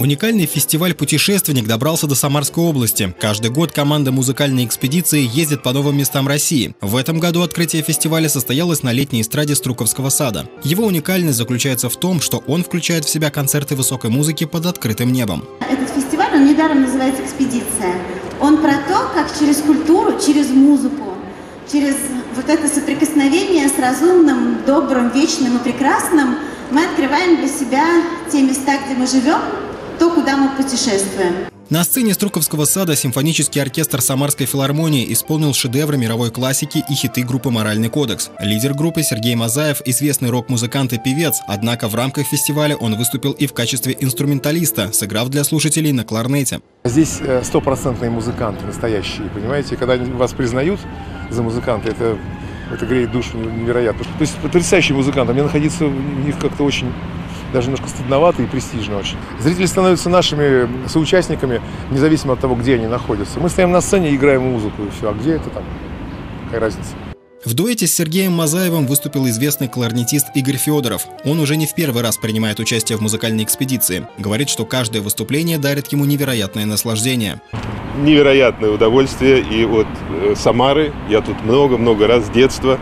Уникальный фестиваль «Путешественник» добрался до Самарской области. Каждый год команда музыкальной экспедиции ездит по новым местам России. В этом году открытие фестиваля состоялось на летней эстраде Струковского сада. Его уникальность заключается в том, что он включает в себя концерты высокой музыки под открытым небом. Этот фестиваль, он недаром называется «Экспедиция». Он про то, как через культуру, через музыку, через вот это соприкосновение с разумным, добрым, вечным и прекрасным мы открываем для себя те места, где мы живем, то, куда мы путешествуем. На сцене Струковского сада симфонический оркестр Самарской филармонии исполнил шедевры мировой классики и хиты группы «Моральный кодекс». Лидер группы Сергей Мазаев – известный рок-музыкант и певец, однако в рамках фестиваля он выступил и в качестве инструменталиста, сыграв для слушателей на кларнете. Здесь э, стопроцентные музыканты настоящие, понимаете? Когда вас признают за музыканта, это, это греет душу невероятно. То есть потрясающие музыканты. Мне находиться в них как-то очень даже немножко стыдновато и престижно очень. Зрители становятся нашими соучастниками, независимо от того, где они находятся. Мы стоим на сцене и играем музыку, и все. А где это там? Какая разница? В дуэте с Сергеем Мазаевым выступил известный кларнетист Игорь Федоров. Он уже не в первый раз принимает участие в музыкальной экспедиции. Говорит, что каждое выступление дарит ему невероятное наслаждение. Невероятное удовольствие. И от э, Самары я тут много-много раз с детства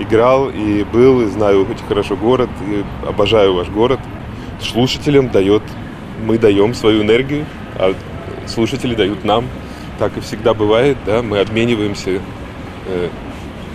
играл и был, и знаю очень хорошо город, и обожаю ваш город. Слушателям дает, мы даем свою энергию, а слушатели дают нам. Так и всегда бывает, да, мы обмениваемся э,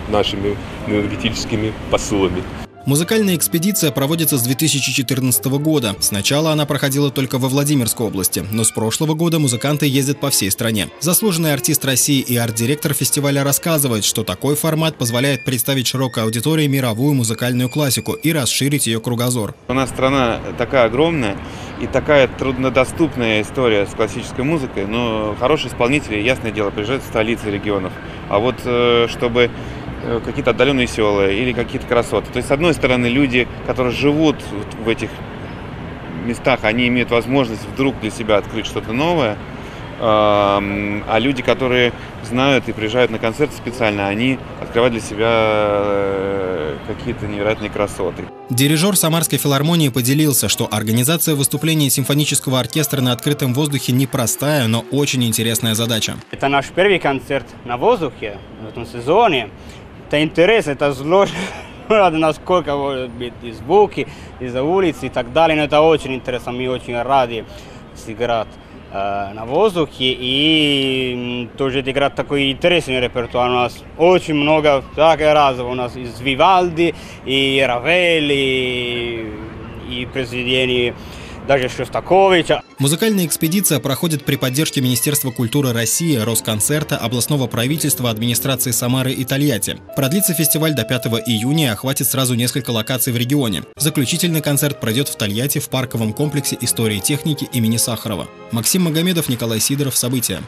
нашими энергетическими посылами. Музыкальная экспедиция проводится с 2014 года. Сначала она проходила только во Владимирской области, но с прошлого года музыканты ездят по всей стране. Заслуженный артист России и арт-директор фестиваля рассказывает, что такой формат позволяет представить широкой аудитории мировую музыкальную классику и расширить ее кругозор. У нас страна такая огромная, и такая труднодоступная история с классической музыкой, но хорошие исполнители, ясное дело, приезжают в столицы регионов. А вот э, чтобы какие-то отдаленные села или какие-то красоты. То есть, с одной стороны, люди, которые живут в этих местах, они имеют возможность вдруг для себя открыть что-то новое, а люди, которые знают и приезжают на концерт специально, они открывают для себя э, какие-то невероятные красоты. Дирижер Самарской филармонии поделился, что организация выступления симфонического оркестра на открытом воздухе непростая, но очень интересная задача. Это наш первый концерт на воздухе в этом сезоне. Это интерес, это сложно, насколько может быть и звуки, и за улицы и так далее. Но это очень интересно, мы очень рады сыграть э, на воздухе и тоже играть такой интересный репертуар. У нас очень много всякого разного. У нас из Вивальди, и Равелли, и произведений даже Шостаковича. Музыкальная экспедиция проходит при поддержке Министерства культуры России, Росконцерта, областного правительства, администрации Самары и Тольятти. Продлится фестиваль до 5 июня и охватит сразу несколько локаций в регионе. Заключительный концерт пройдет в Тольятти в парковом комплексе истории техники имени Сахарова. Максим Магомедов, Николай Сидоров. События.